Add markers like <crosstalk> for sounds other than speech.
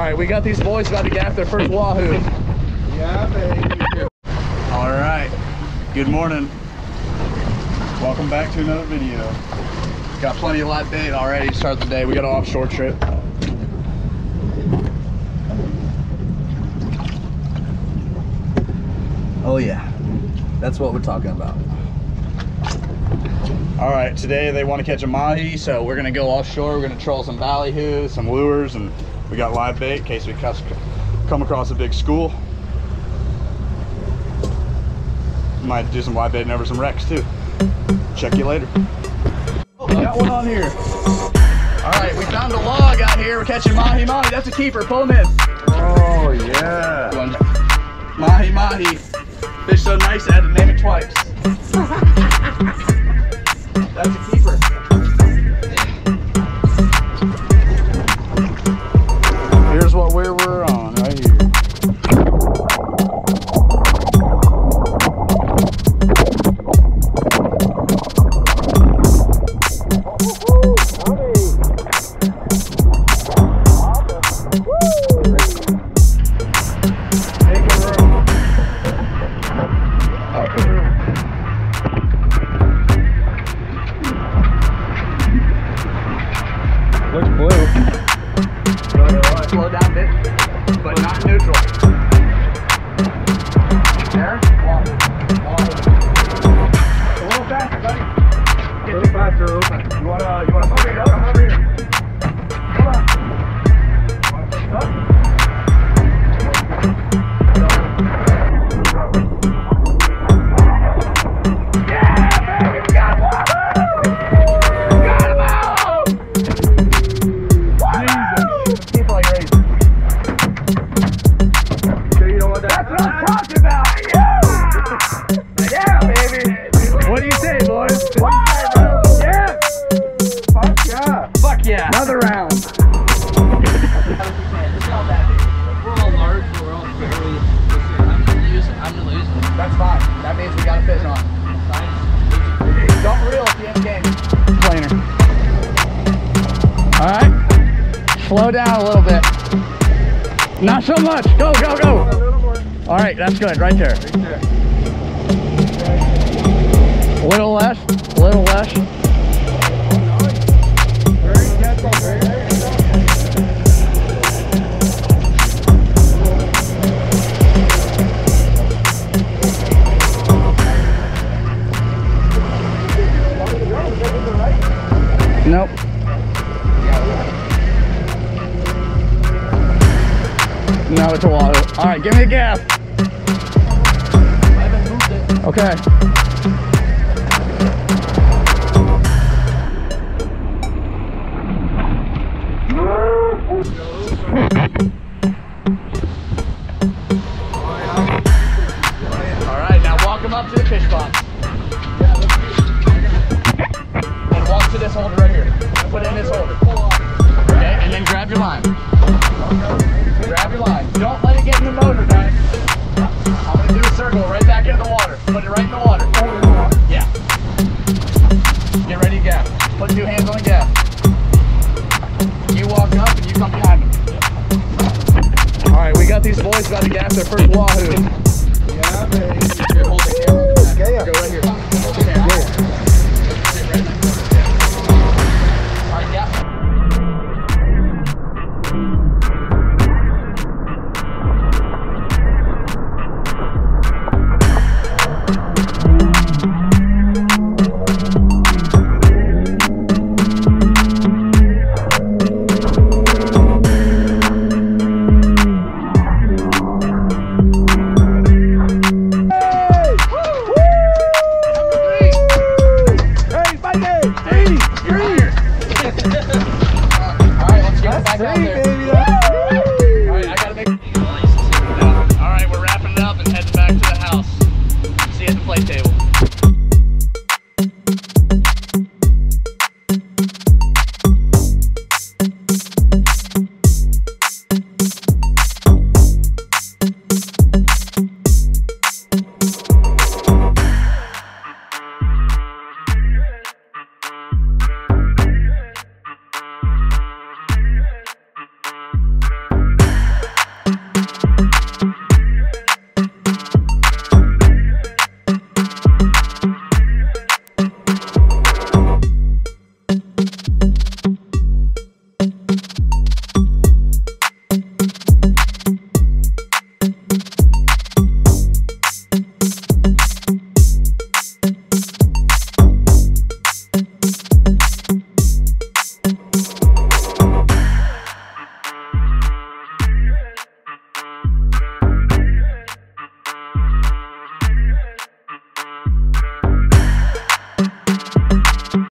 right, we got these boys about to gaff their first wahoo. Yeah, baby. All right, good morning. Welcome back to another video. Got plenty of live bait already to start the day. We got an offshore trip. Oh yeah, that's what we're talking about. All right, today they want to catch a mahi, so we're gonna go offshore. We're gonna troll some ballyhoo, some lures, and we got live bait in case we come across a big school. Might do some live baiting over some wrecks too. Check you later. Oh, got one on here. All right, we found a log out here. We're catching mahi mahi. That's a keeper. Pull him in. Oh, yeah. Mahi mahi. Fish so nice, I had to name it twice. <laughs> That's a keeper. Here's what we were on Slow down a little bit. Not so much. Go, go, go. All right, that's good. Right there. Right A No, it's a wahoo. All right, give me a gaff. Okay. All right, now walk him up to the fish box. And walk to this holder right here. Put in this holder. Okay, and then grab your line. Grab about to gaff their first wahoo. Yeah, baby. Here, hold the camera. Yeah. Go right here. Brady, Brady. All right, let's get back out there. All right, I gotta make. All right, we're wrapping it up and heading back to the house. See you at the play table.